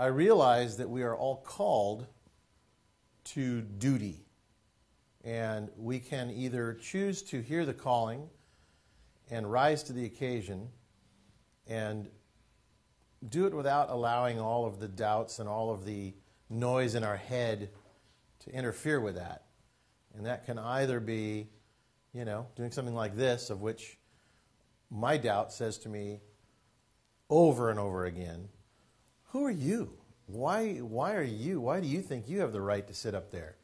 I realize that we are all called to duty. And we can either choose to hear the calling and rise to the occasion and do it without allowing all of the doubts and all of the noise in our head to interfere with that. And that can either be, you know, doing something like this, of which my doubt says to me over and over again, Who are you? Why, why are you? Why do you think you have the right to sit up there?